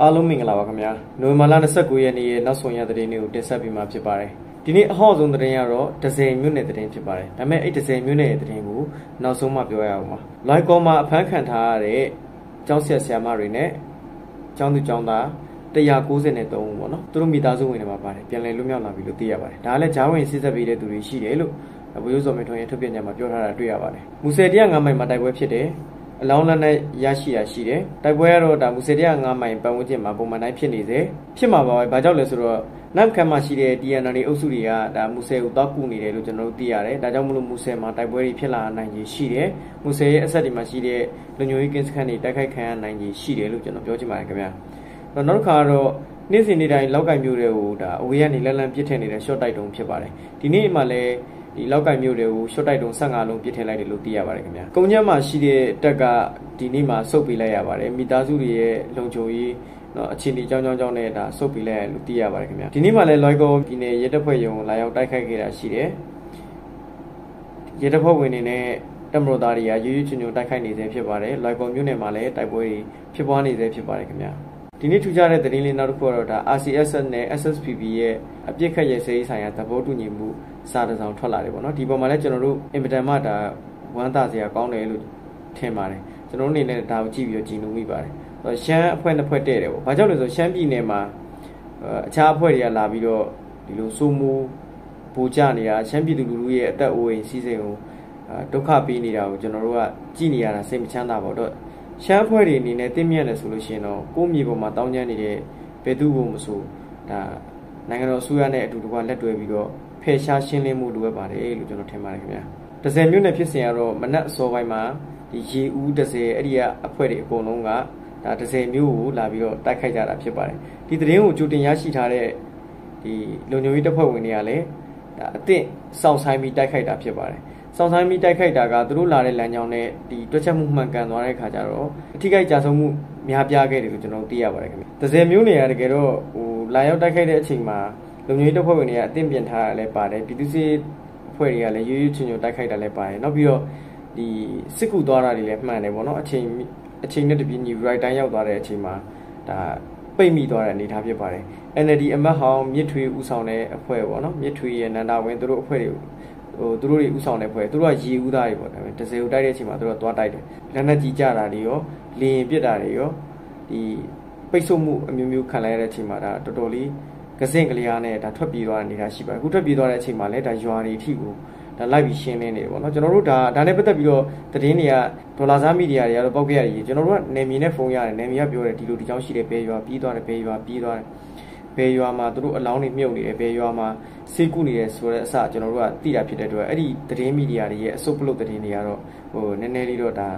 အားလုံးမင်္ဂလာပါခင်ဗျာနိုဝင်ဘာလ29ရက်နေ့ရဲ့နောက်ဆုံးရသတင်းတွေကိုတင်ဆက်ပေးမှာဖြစ်ပါတယ်ဒီနေ့အဟော့ဆုံးသတင်းကတော့ဒဇယ်မြို့နယ်သတင်းဖြစ်ပါတယ်ဒါပေမဲ့အဲ့ဒဇယ်မြို့နယ်ရဲ့သတင်းကိုနောက်ဆုံးမှပြောရအောင်ပါလိုက်ကောမှာအဖမ်းခံထားရတဲ့ကျောင်းဆက်ဆရာမတွေနဲ့ကျောင်းသူကျောင်းသား193ဦးပေါ့နော်သူတို့မိသားစုဝင်တွေပါပါတယ်ပြန်လည်လွတ်မြောက်လာပြီလို့သိရပါတယ်ဒါကလည်းဂျားဝင်စစ်ဆက်ပေးတဲ့သူတွေရှိတယ်လို့ဘိုးရိုးစော်မင်းထွန်းရဲ့ထုတ်ပြန်ကြမှာပြောထားတာတွေ့ရပါတယ်မူဆယ်105မိုင်မှာတိုက်ပွဲဖြစ်တယ် အလောင်းလက်နဲ့ရရှိရရှိတယ်တိုက်ပွဲကတော့ဒါမူစေတရ9မိုင်ပတ်ဝန်းကျင်မှာပုံမှန်တိုင်းဖြစ်နေစေဖြစ်မှာပါပဲဘာကြောင့်လဲဆိုတော့နောက်ခမ်းမှာရှိတဲ့ TNR အုပ်စုတွေကဒါမူဆယ်ကိုတောက်ကူနေတယ်လို့ကျွန်တော်တို့သိရတယ်ဒါကြောင့်မလို့မူဆယ်မှာတိုက်ပွဲတွေဖြစ်လာနိုင်ကြီးရှိတယ်မူဆယ်ရဲ့အဆက်တွေမှာရှိတဲ့လူမျိုးရေးကင်းစခန်းတွေတိုက်ခိုက်ခံရနိုင်ကြီးရှိတယ်လို့ကျွန်တော်ပြောချင်ပါတယ်ခင်ဗျာနောက်တစ်ခါတော့နေ့စဉ်နေ့တိုင်းလောက်ကင်မျိုးတွေကိုဒါအဝေးကနေလက်လန်းပစ်ထည့်နေတဲ့ short တိုက်တုံဖြစ်ပါတယ်ဒီနေ့မှလည်း ဒီလောက်ကင်မြို့တွေကို short တိုက်တုံ15လုံးပြစ်ထည့်လိုက်တယ်လို့သိရပါတယ်ခင်ဗျာ။ကုန်းညက်မှာရှိတဲ့တက်ကဒီနေ့မှာစုပ်ပေးလိုက်ရပါတယ်။မိသားစုတွေရဲ့လုံခြုံရေးနော်အခြေအနေကြောင်းကြောင်းကြောင်းနဲ့ဒါစုပ်ပေးလိုက်ရလို့သိရပါတယ်ခင်ဗျာ။ဒီနေ့မှာလည်း Loico ပြည်နယ်ရဲတပ်ဖွဲ့ရုံလာရောက်တိုက်ခိုက်ခဲ့တာရှိတယ်။ရဲတပ်ဖွဲ့ဝင်တွေနဲ့တမတော်သားတွေကရွရွချွန်ချွန်တိုက်ခိုက်နေသေးဖြစ်ပါတယ်။ Loico မြို့နယ်မှာလည်းတိုက်ပွဲတွေဖြစ်ပွားနေသေးဖြစ်ပါတယ်ခင်ဗျာ။ ဒီနေ့ထူးခြားတဲ့သတင်းလေးနောက်တစ်ခုကတော့ဒါ RCSS နဲ့ SSPP ရဲ့အပြစ်ခတ်ရဲစဲရေးဆိုင်ရာသဘောတူညီမှုစာတစ်စောင်ထွက်လာတယ်ပေါ့နော်ဒီပေါ်မှာလည်းကျွန်တော်တို့အင်ပတန်မှဒါဝမ်းသာစရာကောင်းတယ်လို့ထင်ပါတယ်ကျွန်တော်တို့အနေနဲ့ဒါကိုကြည့်ပြီးတော့ကြည်နူးမိပါတယ်ရှမ်းအဖွဲ့နှစ်ဖွဲ့တဲ့တယ်ပေါ့ဘာကြောင့်လဲဆိုရှမ်းပြည်နယ်မှာအခြားအဖွဲ့တွေကလာပြီးတော့ဒီလိုစိုးမိုးပူကြနေတာရှမ်းပြည်သူလူထုရဲ့အသက်အိုးအိမ်စီးစိမ်ကိုဒုက္ခပေးနေတာကိုကျွန်တော်တို့ကကြည်နေရတာစိတ်မချမ်းသာပါတော့ ရှမ်းအဖွဲ့တွေအနေနဲ့တင့်မြတ်တယ်ဆိုလို့ရှိရင်တော့ကိုယ့်မြေပေါ်မှာတောင်းကျမ်းနေတဲ့ဘယ်သူ့ကိုမဆိုဒါနိုင်ငံတော်အစိုးရနဲ့အတူတကွလက်တွဲပြီးတော့ဖယ်ရှားရှင်းလင်းမှုလိုအပ်ပါတယ်လို့ကျွန်တော်ထင်ပါတယ်ခင်ဗျာဒဇယ်မြို့နယ်ဖြစ်စဉ်ကတော့မနက်အစောပိုင်းမှာဒီရေဦးဒဇယ်အဲ့ဒီကအဖွဲ့တွေအကုန်လုံးကဒါဒဇယ်မြို့ကိုလာပြီးတော့တိုက်ခိုက်ကြတာဖြစ်ပါတယ်ဒီသတင်းကိုကြိုတင်ရရှိထားတဲ့ဒီလုံခြုံရေးတပ်ဖွဲ့ဝင်တွေကလည်း ဒါအသင့်စောင့်ဆိုင်ပြီးတိုက်ခိုက်တာဖြစ်ပါတယ်စောင့်ဆိုင်ပြီးတိုက်ခိုက်တာကသူတို့လာတဲ့လမ်းကြောင်းနဲ့ဒီတွက်ချက်မှုမှန်ကန်သွားတဲ့ခါကျတော့အထိကိကြဆုံးမှုများပြားခဲ့တယ်လို့ကျွန်တော်သိရပါတယ်ခင်ဗျ။ဒဇယ်မျိုးနေရတကယ်တော့ဟိုလာရောက်တိုက်ခိုက်တဲ့အချိန်မှာလုံခြုံရေးတပ်ဖွဲ့ဝင်တွေကအသင့်ပြင်ထားတာလည်းပါတယ်ပြည်သူစစ်အဖွဲ့တွေကလည်းရွရွချွန်ချွန်တိုက်ခိုက်တာလည်းပါတယ်နောက်ပြီးတော့ဒီစစ်ကူသွားတာတွေလည်းမှန်တယ်ပေါ့နော်အချိန်အချိန်နဲ့တပြေးညီ right time ရောက်သွားတဲ့အချိန်မှာဒါ ပိတ်မိသွားတဲ့အနေအထားဖြစ်ပါတယ် NLD အမတ်ဟောင်းမြစ်ထွေးဦးဆောင်တဲ့အဖွဲ့ပေါ့နော်မြစ်ထွေးရဲ့နန္ဒဝင်းသူတို့အဖွဲ့တွေဟိုသူတို့တွေဥဆောင်တဲ့ဖွဲ့သူတို့ကရေဦးသားတွေပေါ့ဒါပေမဲ့တစယ်ကိုတိုက်တဲ့အချိန်မှာသူတို့ကသွားတိုက်တယ်လက်နက်ကြီးကြတာတွေရောလေရင်ပစ်တာတွေရောဒီပိတ်ဆို့မှုအမျိုးမျိုးခံလိုက်ရတဲ့အချိန်မှာဒါတော်တော်လေးကစင့်ကလေးအားနဲ့ဒါထွက်ပြေးသွားတဲ့အနေအထားရှိပါတယ်အခုထွက်ပြေးသွားတဲ့အချိန်မှာလည်းဒါရွာတွေအထိကို ဒါလိုက်ပြီးရှင်းလင်းနေတယ်ပေါ့နော်ကျွန်တော်တို့ဒါဒါနဲ့ပတ်သက်ပြီးတော့သတင်းတွေကဒေါ်လာစားမီဒီယာတွေကတော့ပောက်ခဲ့ရတယ်ကျွန်တော်တို့ကနေမီနဲ့ဖုန်းရတယ်နေမီကပြောတယ်ဒီလိုဒီကြောင်းရှိတယ်ဘယ်ရွာပြီးသွားတယ်ဘယ်ရွာပြီးသွားတယ်ဘယ်ရွာမှာသူတို့အလောင်းတွေမြုပ်နေတယ်ဘယ်ရွာမှာစေကုနေတယ်ဆိုတဲ့အစကျွန်တော်တို့ကသိတာဖြစ်တဲ့အတွက်အဲ့ဒီသတင်းမီဒီယာတွေရဲ့အစုပ်ပလုတ်သတင်းတွေကတော့ဟိုနည်းနည်းလေးတော့ဒါ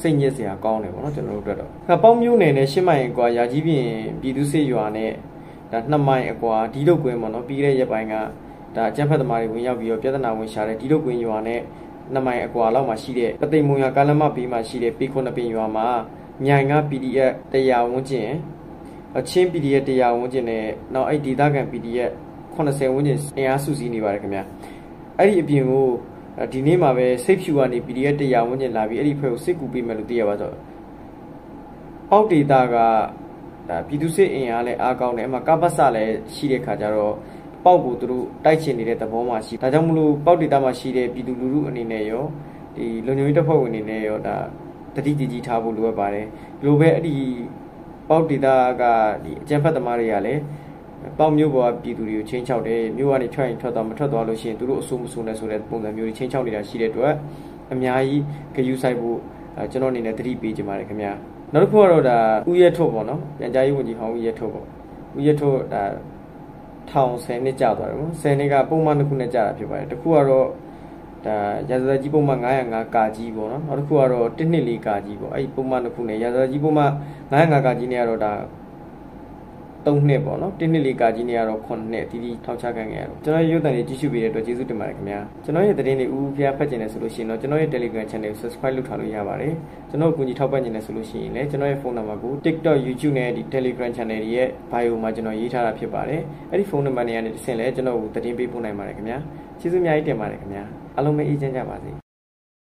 စိတ်ညစ်စရာကောင်းတယ်ပေါ့နော်ကျွန်တော်တို့အတွက်တော့ခပေါင်းမျိုးနယ်နဲ့ရှင်းမိုင်ကွာရာကြီးပြင်ပြည်သူစစ်ရွာနဲ့ဒါနှစ်မိုင်အကွာဒီလုတ်ကွင်းပေါ့နော်ပြီးတဲ့ရက်ပိုင်းက ဒါအကျန်းဖက်သမားတွေဝင်ရောက်ပြီးတော့ပြဿနာဝင်ရှာတဲ့ဒီလုတ်ကွင်းရွာနဲ့နှစ်မိုင်အကွာလောက်မှာရှိတဲ့ပသိမ်မုံရွာကားလမ်းမဘေးမှာရှိတဲ့ပေခွန်ပင်ရွာမှာမြိုင်က PDF တရားဝန်းကျင်အချင်း PDF တရားဝန်းကျင်နဲ့နောက်အဲ့ဒေသခံ PDF 80ဝန်းကျင်အင်အားစုစည်းနေပါတယ်ခင်ဗျာအဲ့ဒီအပြင်ကိုဒီနေ့မှာပဲစိတ်ဖြူကနေ PDF တရားဝန်းကျင်လာပြီးအဲ့ဒီဖွဲ့ကိုစစ်ကူပေးမယ်လို့သိရပါတော့ပေါက်ဒေတာကဒါပြည်သူစစ်အင်အားလည်းအားကောင်းတယ်အမှကပတ်စလည်းရှိတဲ့ခါကျတော့ ပေါက်ကိုသူတို့တိုက်ချင်နေတဲ့သဘောမှရှိဒါကြောင့်မလို့ပေါက်ဒေတာမှာရှိတဲ့ပြည်သူလူထုအနေနဲ့ရောဒီလုံခြုံရေးတပ်ဖွဲ့ဝင်တွေနဲ့ရောဒါတတိကြီးကြီးထားဖို့လိုအပ်ပါတယ်ဒီလိုပဲအဲ့ဒီပေါက်ဒေတာကဒီအကြမ်းဖက်သမားတွေကလည်းပေါက်မျိုးပေါ်ပြည်သူတွေကိုချင်းချောက်တယ်မျိုးကနေထွက်ရင်ထွက်သွားမထွက်သွားလို့ရှိရင်သူတို့အဆိုးမဆိုးနဲ့ဆိုတဲ့ပုံစံမျိုးတွေချင်းချောက်နေတာရှိတဲ့အတွက်အများကြီးဂယူဆိုင်ဖို့ကျွန်တော်အနေနဲ့သတိပေးချင်ပါတယ်ခင်ဗျာနောက်တစ်ခုကတော့ဒါဥယျထုတ်ပေါ့နော်ပြန်ကြားရေးဝန်ကြီးဟောင်းဥယျထုတ်ပေါ့ဥယျထုတ်ဒါ ထောင်10နှစ်ကြာသွားတယ်ပေါ့10နှစ်ကပုံမှန်တစ်ခုနဲ့ကြာတာဖြစ်ပါတယ်တစ်ခုကတော့ဒါရာဇသကြီးပုံမှန်905ကာကြီးပေါ့နော်နောက်တစ်ခုကတော့124ကာကြီးပေါ့အဲ့ဒီပုံမှန်တစ်ခုနဲ့ရာဇသကြီးပုံမှန်905ကာကြီးနဲ့ကတော့ဒါ 3နှစ်ပေါ့နော်1နှစ်လေးကာကြီးနေရတော့9နှစ်အတီးတီးထောက်ချခံခဲ့ရတော့ကျွန်တော်ရုပ်သံလေးကြည့်ရှုပေးတဲ့အတွက်ကျေးဇူးတင်ပါတယ်ခင်ဗျာကျွန်တော်ရဲ့သတင်းတွေဦးဖျားဖတ်ကျင်တယ်ဆိုလို့ရှိရင်တော့ကျွန်တော်ရဲ့ Telegram Channel ကို Subscribe လုပ်ထားလို့ရပါတယ်ကျွန်တော်ကိုကူညီထောက်ပံ့ကျင်တယ်ဆိုလို့ရှိရင်လည်းကျွန်တော်ရဲ့ဖုန်းနံပါတ်ကို TikTok YouTube နဲ့ဒီ Telegram Channel တွေရဲ့ bio မှာကျွန်တော်ရေးထားတာဖြစ်ပါတယ်အဲ့ဒီဖုန်းနံပါတ်တွေကနေတစ်ဆင့်လဲကျွန်တော်ကိုသတင်းပေးပို့နိုင်ပါတယ်ခင်ဗျာကျေးဇူးအများကြီးတင်ပါတယ်ခင်ဗျာအားလုံးပဲအေးချမ်းကြပါစေ